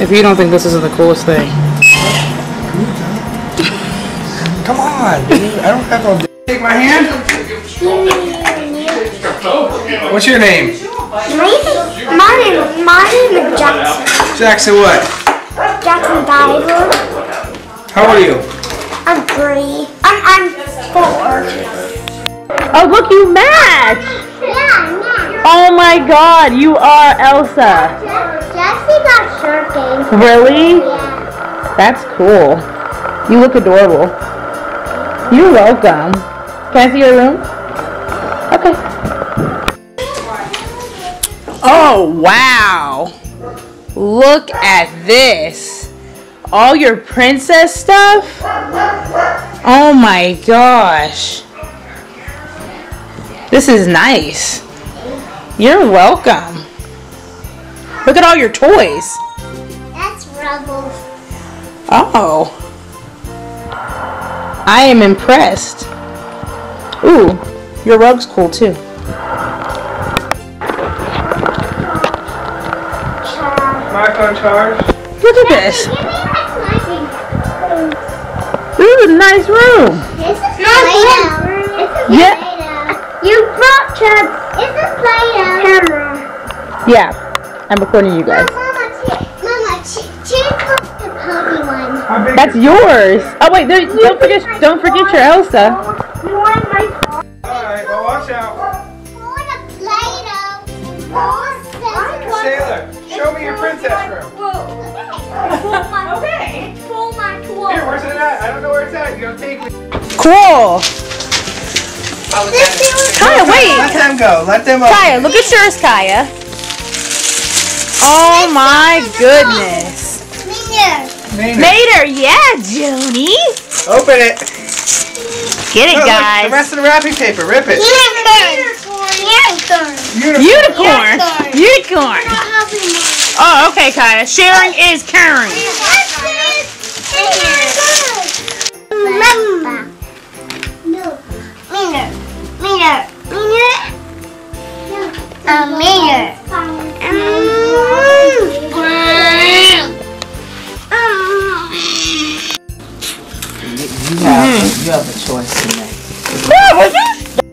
If you don't think this isn't the coolest thing. Come on, dude. I don't have all day. Take my hand. What's your name? My name, my name is Jackson. Jackson what? Jackson Diver. How old are you? I'm three. I'm, I'm four. Oh, look, you match! Yeah, yeah. Oh my god, you are Elsa. Got shirt game. Really? Yeah. That's cool. You look adorable. You're welcome. Can I see your room? Okay. Oh, wow. Look at this. All your princess stuff? Oh my gosh. This is nice. You're welcome. Look at all your toys. That's rubble. Oh. I am impressed. Ooh, your rug's cool too. My phone charge. Look at this. Give me that Ooh, nice room. This is Play-Doh. This Yeah. Play-Doh. You brought Chad. This is Play-Doh. Camera. Yeah, I'm recording you guys. Mama, che- Mama, che- choose the puppy one. How big? That's yours. Oh wait, there, don't forget, don't forget your Elsa. You want my phone? Alright, well watch out. For the Play-Doh. For the Sailor, show me your princess room. Okay. For my toy. Here, where's it at? I don't know where it's at. You gotta take me. Cool. Kaya, wait. Let them go. Let them. Kaya, look at yours, Kaya. Oh my goodness. Finger. Name it. Mater, yeah, Joni. Open it. Get it, Look, look, guys. the rest of the wrapping paper. Rip it. Unicorn. Unicorn. Unicorn. Unicorn. Unicorn. Oh, okay, Kaya. Sharing is caring. Remember. No. Meter. Meter. Meter. A meter. You have, you have a choice to make.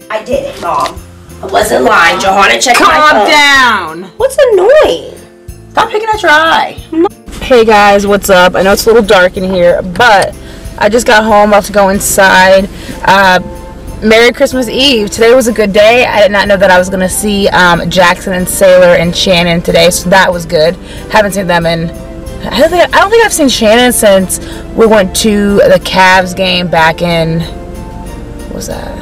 I did it, Mom. I wasn't lying. Johaana checked my Calm phone. down. What's annoying? Stop picking at your eye. Hey guys, what's up? I know it's a little dark in here, but I just got home, about to go inside. Uh, Merry Christmas Eve. Today was a good day. I did not know that I was going to see um, Jackson and Sailor and Shannon today, so that was good. Haven't seen them in. I don't, think, I don't think I've seen Shannon since we went to the Cavs game back in. What was that?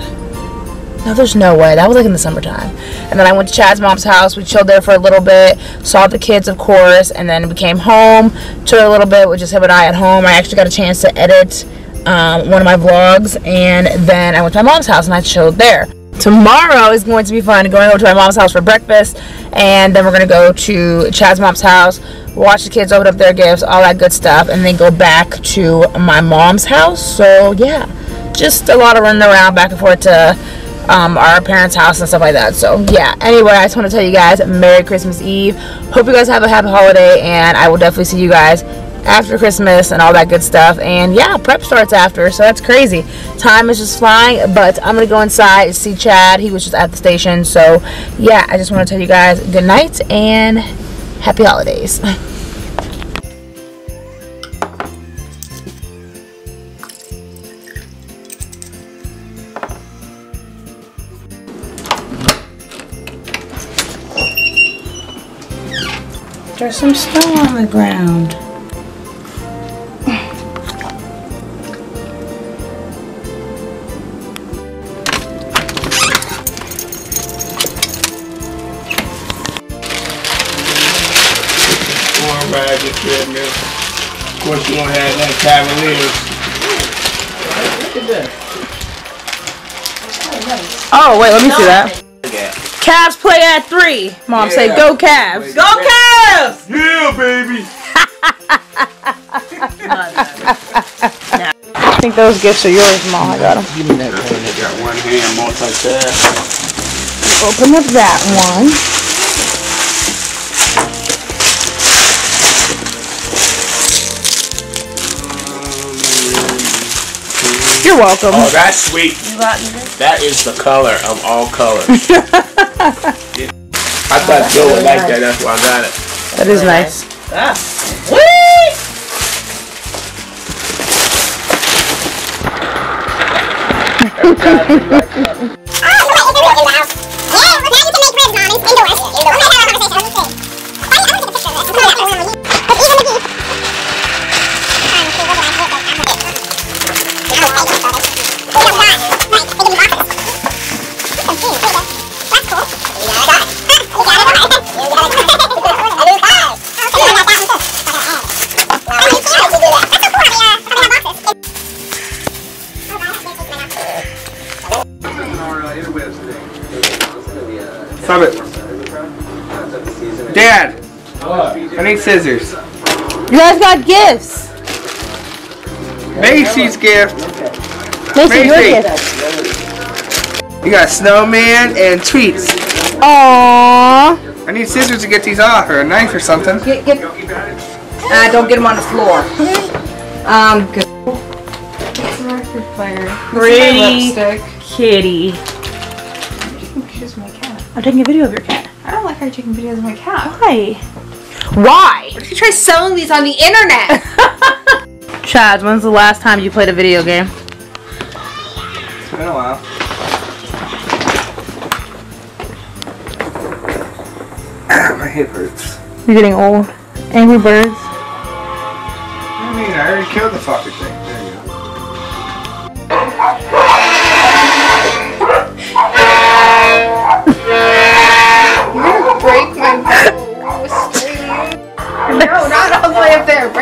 No, there's no way. That was like in the summertime. And then I went to Chad's mom's house. We chilled there for a little bit. Saw the kids, of course. And then we came home, chilled a little bit with just him and I at home. I actually got a chance to edit um, one of my vlogs. And then I went to my mom's house and I chilled there. Tomorrow is going to be fun. Going over to my mom's house for breakfast. And then we're going to go to Chad's mom's house, watch the kids open up their gifts, all that good stuff. And then go back to my mom's house. So, yeah. Just a lot of running around back and forth to um, our parents' house and stuff like that. So yeah. Anyway, I just want to tell you guys Merry Christmas Eve. Hope you guys have a happy holiday, and I will definitely see you guys after Christmas and all that good stuff. And yeah, prep starts after, so that's crazy. Time is just flying. But I'm gonna go inside and see Chad. He was just at the station. So yeah, I just want to tell you guys good night and happy holidays. There's some snow on the ground. Ride your treadmill. Of course, you don't have that Cavaliers. Look at this. Oh wait, let me see that. Cavs play at three. Mom say go Cavs. Go Cavs! Yeah, baby. I think those gifts are yours, Mom. I got them. Give me that pen. I got one hand multitask. Open up that one. You're welcome. Oh, that's sweet. You gotten this? That is the color of all colors. I thought Joe would like that. That's why I got it. That is nice. Ah. Stop it. Dad, I need scissors. You guys got gifts. Macy's gift. Mason, your Macy. gift. You got snowman and treats. Aww. I need scissors to get these off, or a knife or something. Get, get, uh, don't get them on the floor. Um, good. Pretty kitty. Kiss my cat. I'm taking a video of your cat. I don't like her taking videos of my cat. Why? Why? What if you try selling these on the internet? Chad, when's the last time you played a video game? It's been a while. My hip hurts. You're getting old. Angry Birds. I mean, I already killed the fucking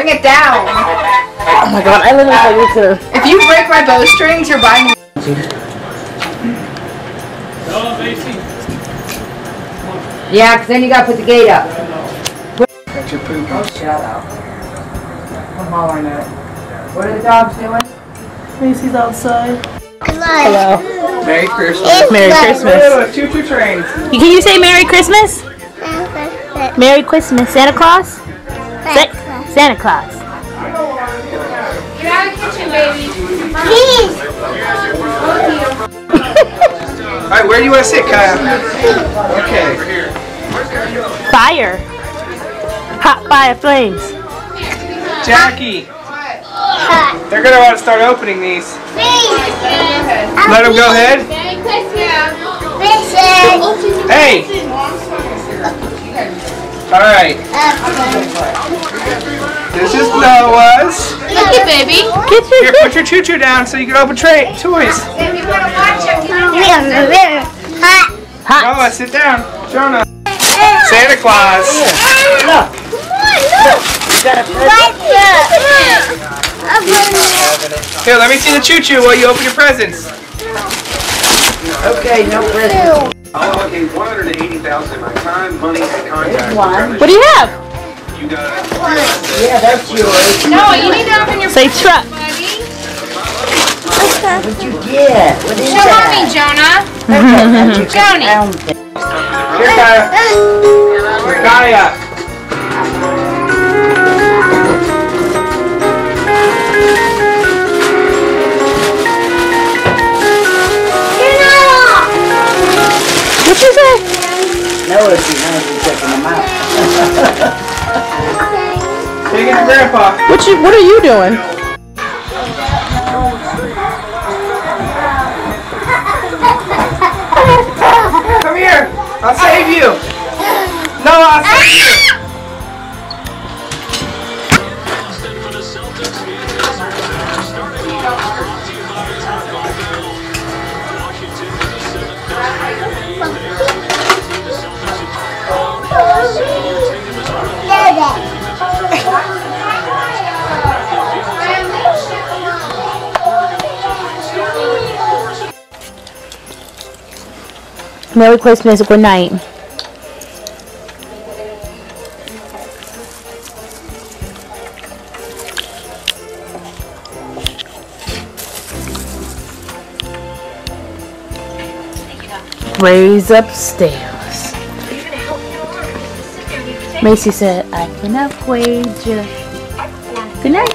Bring it down. Oh my god, I literally thought you were gonna. If you break my bowstrings, you're buying me. Yeah, because then you gotta put the gate up. Got your poop. Oh, shut up. I'm hollering at it. What are the dogs doing? Macy's outside. Hello. Hello. Merry Christmas. Merry Christmas. Ooh, choo choo trains. Can you say Merry Christmas? Merry Christmas, Santa Claus? Sa- Santa Claus. Get out of the kitchen, baby. Please. Alright, where do you want to sit, Kyle? Okay. Fire. Hot fire flames. Jackie. They're gonna want to start opening these. Please. Let them go ahead. Listen. Hey. Alright. This is Noah's. Hey, baby. Get your Here, put your choo choo down so you can open tra- toys. Hot. Noah, sit down. Jonah. Santa Claus. Here, let me see the choo choo while you open your presents. Okay, no presents. I'll allocate 180,000 of my time, money, and contacts. one. What do you have? You got it. Yeah, that's yours. No, you need to open your Say truck. buddy. What'd you get? What is Show that? mommy, Jonah. That's your Joni. round thing. Here, Grandpa. What you? What are you doing? Come here. I'll save you. No, I'll save you. Merry Christmas. Good night. Raise upstairs. Macy said, I cannot wager. Good night.